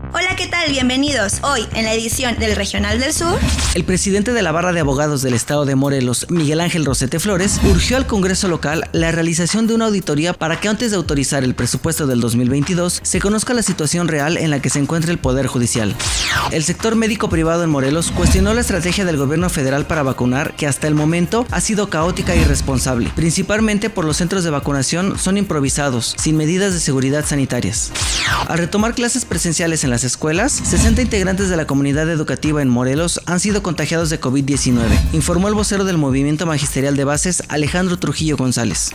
Hola, ¿qué tal? Bienvenidos. Hoy, en la edición del Regional del Sur, el presidente de la Barra de Abogados del Estado de Morelos, Miguel Ángel Rosete Flores, urgió al Congreso local la realización de una auditoría para que antes de autorizar el presupuesto del 2022 se conozca la situación real en la que se encuentra el Poder Judicial. El sector médico privado en Morelos cuestionó la estrategia del gobierno federal para vacunar que hasta el momento ha sido caótica y irresponsable, principalmente por los centros de vacunación son improvisados, sin medidas de seguridad sanitarias. Al retomar clases presenciales en las escuelas, 60 integrantes de la comunidad educativa en Morelos han sido contagiados de COVID-19, informó el vocero del Movimiento Magisterial de Bases, Alejandro Trujillo González.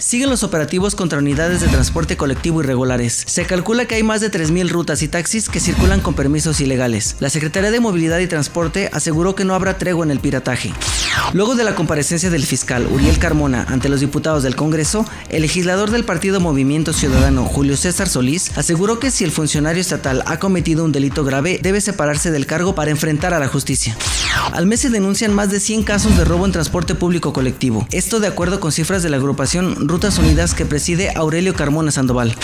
Siguen los operativos contra unidades de transporte colectivo irregulares. Se calcula que hay más de 3.000 rutas y taxis que circulan con permisos ilegales. La Secretaría de Movilidad y Transporte aseguró que no habrá tregua en el pirataje. Luego de la comparecencia del fiscal Uriel Carmona ante los diputados del Congreso, el legislador del partido Movimiento Ciudadano, Julio César Solís, aseguró que si el funcionario estatal ha cometido un delito grave, debe separarse del cargo para enfrentar a la justicia. Al mes se denuncian más de 100 casos de robo en transporte público colectivo. Esto de acuerdo con cifras de la agrupación Rutas Unidas que preside Aurelio Carmona Sandoval.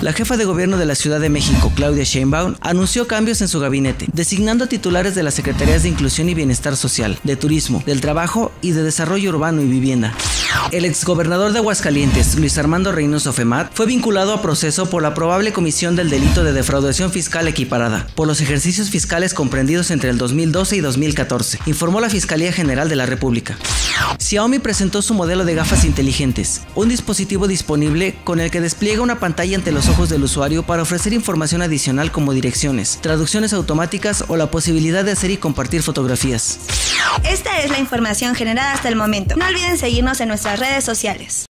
La jefa de gobierno de la Ciudad de México, Claudia Sheinbaum, anunció cambios en su gabinete, designando titulares de las Secretarías de Inclusión y Bienestar Social, de Turismo, del Trabajo y de Desarrollo Urbano y Vivienda. El exgobernador de Aguascalientes, Luis Armando Reynoso Femat, fue vinculado a proceso por la probable comisión del delito de defraudación fiscal equiparada por los ejercicios fiscales comprendidos entre el 2012 y 2014, informó la Fiscalía General de la República. Xiaomi presentó su modelo de gafas inteligentes, un dispositivo disponible con el que despliega una pantalla ante los ojos del usuario para ofrecer información adicional como direcciones, traducciones automáticas o la posibilidad de hacer y compartir fotografías. Esta es la información generada hasta el momento. No olviden seguirnos en nuestras redes sociales.